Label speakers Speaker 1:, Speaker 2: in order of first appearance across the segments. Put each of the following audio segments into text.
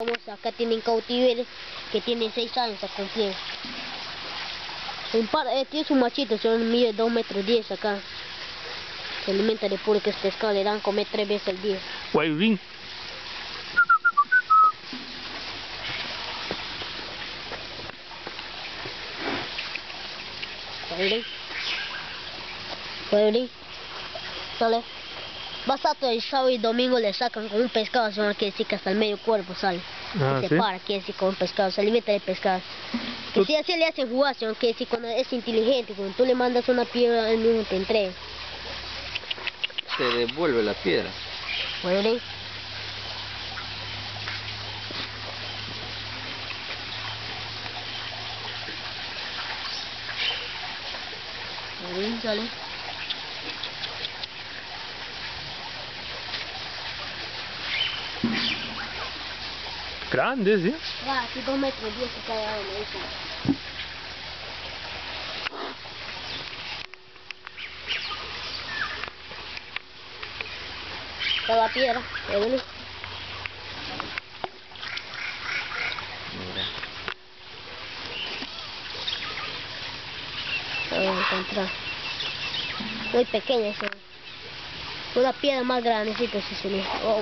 Speaker 1: Vamos, acá tienen cautiverio que tiene 6 años a cumplir. Un par, este es un machito, son mide 2 metros 10 acá. Se alimenta de puro que es pescado, le dan comer 3 veces al día.
Speaker 2: Guayurín.
Speaker 1: Guayurín. Guayurín. Sale. Basato el sábado y domingo le sacan con un pescado, se van a decir que hasta el medio cuerpo sale.
Speaker 2: Ah,
Speaker 1: se
Speaker 2: ¿sí?
Speaker 1: para, quiere decir con un pescado, se alimenta de pescado. Que
Speaker 2: Tú-
Speaker 1: si así le hacen jugar, sino que si cuando es inteligente, cuando tú le mandas una piedra, él mismo te entrega.
Speaker 3: Se devuelve la piedra.
Speaker 1: Guayurín, sale.
Speaker 2: Grande, ¿sí?
Speaker 1: Ya, aquí dos metros diez se cae agua, me dicen. La piedra, Guayurín.
Speaker 3: Mira.
Speaker 1: La voy a encontrar. Muy pequeña esa. Una piedra más grandecita si se. Oh,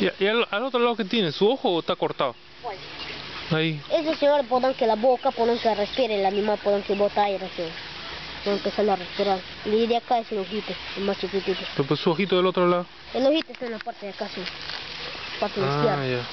Speaker 2: ¿Y, y al, al otro lado que tiene? ¿Su ojo está cortado?
Speaker 1: ¿Cuál?
Speaker 2: Ahí.
Speaker 1: Ese señor ponen que la boca, ponen que respire, el animal ponen que bota aire. Ponen que sale a respirar. Y de acá es el ojito, el más chiquitito.
Speaker 2: Pero pues su ojito del otro lado.
Speaker 1: El ojito está en la parte de acá, sí. Parte
Speaker 2: Ah,
Speaker 1: izquierda.
Speaker 2: ya.